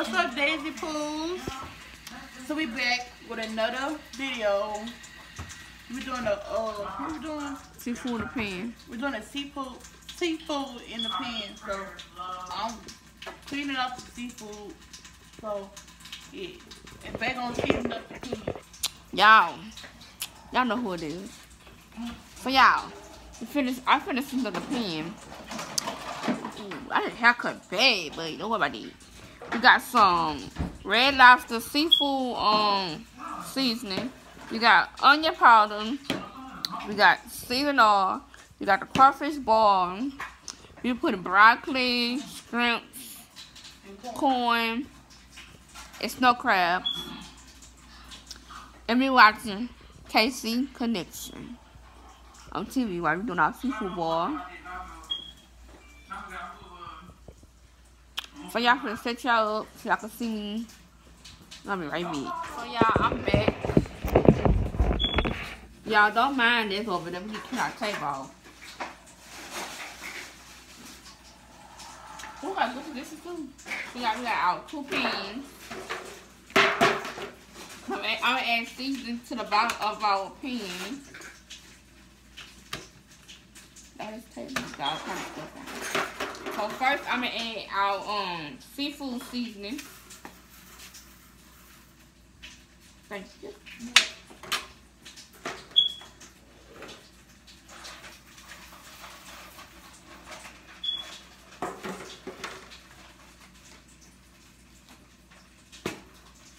What's up, Daisy Pools? So we back with another video. We're doing a uh, what we doing? Seafood in the pan. We're doing a seafood seafood in the pan. So I'm cleaning up the seafood. So yeah, and back on cleaning up the food. Y'all, y'all know who it is. So y'all, we finished. I finished into the pan. Ooh, I did haircut bad, but don't worry about it. We got some red lobster seafood um seasoning. We got onion powder. We got seasoned oil. We got the crawfish boil. We put broccoli, shrimps, corn, and snow crab. And we watching KC Connection on TV while we doing our seafood boil. So y'all finna set y'all up so y'all can see me. I'll be right back. Oh, so y'all, I'm back. Y'all don't mind this over there. We can clean our table off. Who got good this too? So y'all, we got our two pans. I'm gonna add seasoning to the bottom of our pan. That is table. Y'all kind of stuff. So first, I'm gonna add our um seafood seasoning. Thank you.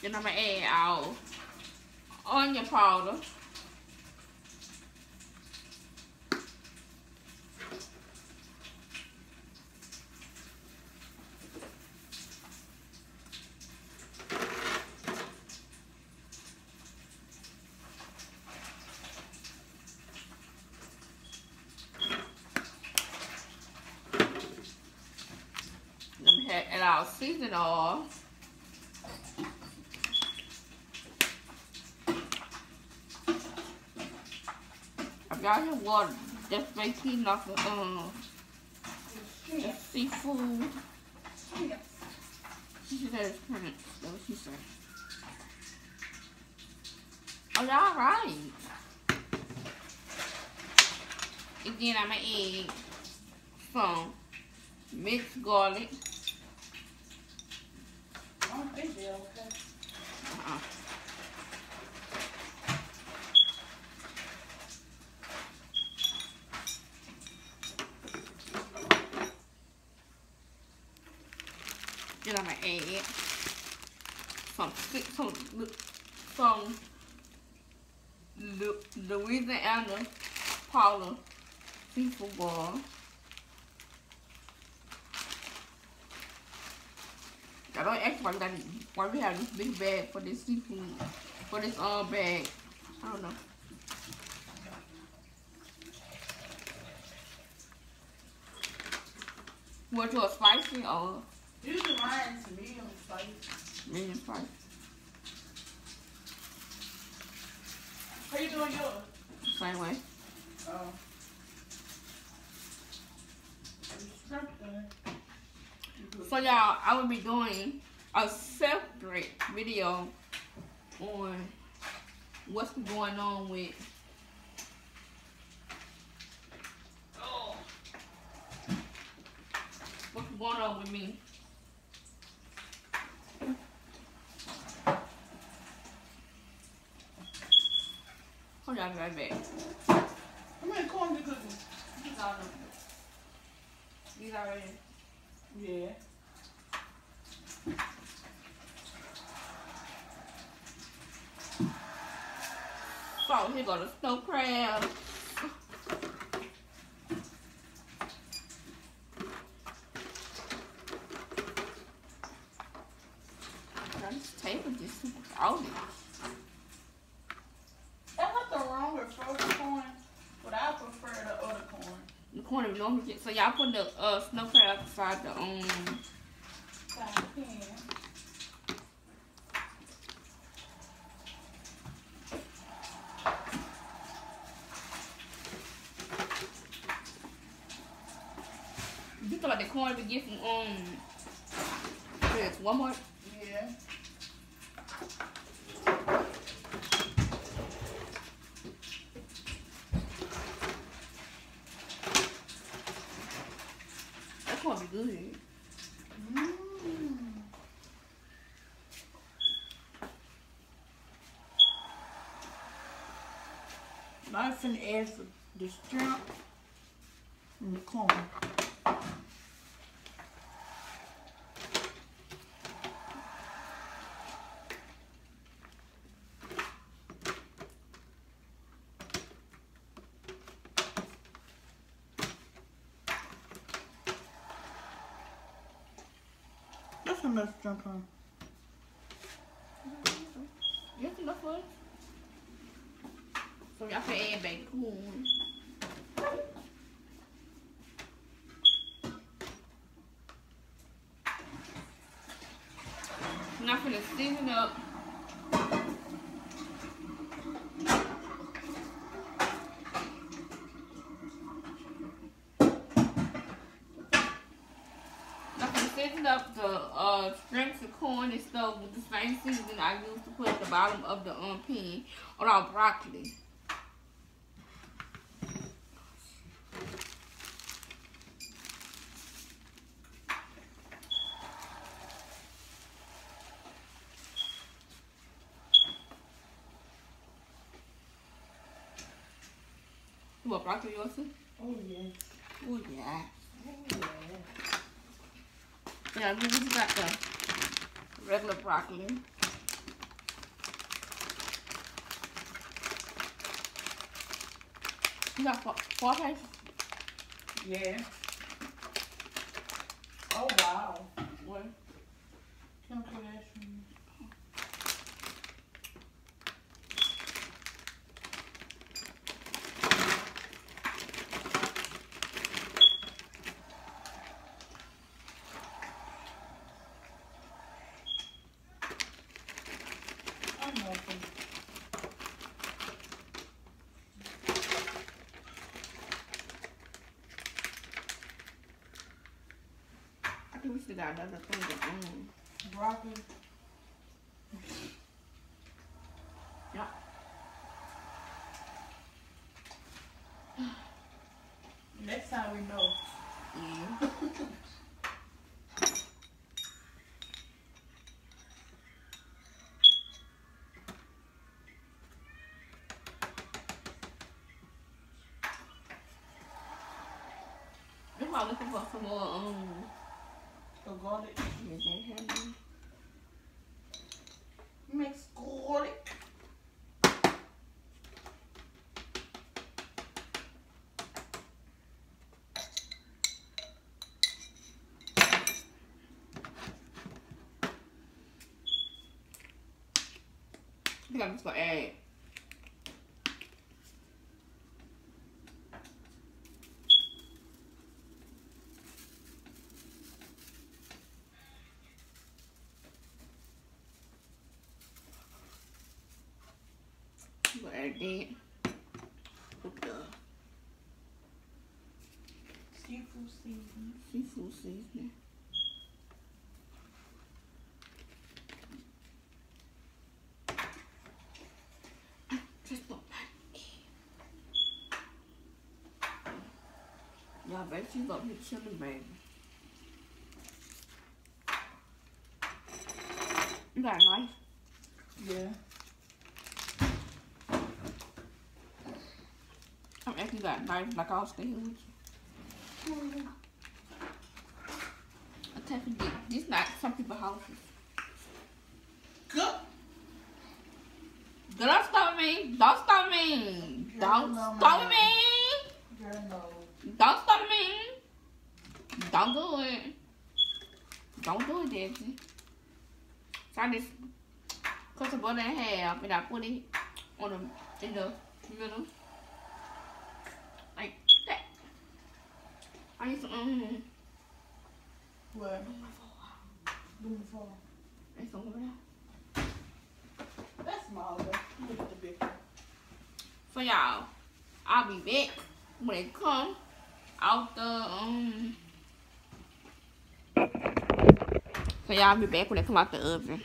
Then I'm gonna add our onion powder. Add our seasoning oil. If y'all hear water, that's basically nothing. um the seafood. She said it's printed. That's what she said. Oh, y'all right. And then I'm gonna add some mixed garlic. I don't think they're okay. Uh-uh. Then I'm gonna add some si- some Lu- some Lu- Louisiana powder seafood boil. I don't ask why we got why we have this big bag for this seafood for this um bag. I don't know. What you a spicy or Usually mine's medium spice. medium spicy? How you doing yours? Same way. Oh. Something. Mm-hmm. So y'all, I will be doing a separate video on what's going on with oh, what's going on with me. Hold on, I'll be right back. How many corn you cooking? These are these already. Yeah. So here go the snow crab. This table just crowded. There's nothing wrong with frozen corn, but I prefer the other corn. The corner we normally get. So y'all put the uh, snow crab beside the um. You talk about the corn we get from um. Where's Walmart? Yeah. Yeah. That's gonna be good. Mm. Now I'm finna add the shrimp and the corn. That's enough shrimp on. For it. So y'all can add baby corn. Now I'm finna season up. Now I'm finna season up the uh, shrimps and corn and stuff with the same seasoning I used to put at the bottom of the um, pan on our broccoli. You want broccoli also? Oh yeah. Oh yeah. Oh yeah. Yeah, we just got the regular broccoli. You got four, four pieces? Yeah. Oh wow. What? Kim Kardashian. I'm I we still got another Broccoli. Yeah. Next time we know. Yeah. I'm looking for some more, um, garlic. they have them. Mix garlic. I think I'm just gonna add. I'm gonna with the Seafood seasoning. seafood seasoning. My Y'all bet she's up here chilling, baby. You got a knife? Yeah. I'm asking you got a knife like I'll stay here with you. I tell you, this- this not some people's houses. Good. Don't stop me! Don't stop me! Don't stop me! Don't stop me! Don't do it. Don't do it, Daisy. So I just cut the butter in half and I put it on the in the middle. Like that. I need some What? Doing for. it's over there. That's small though. Look at the big one. For y'all. I'll be back when it come out the um so y'all be back when they come out the oven.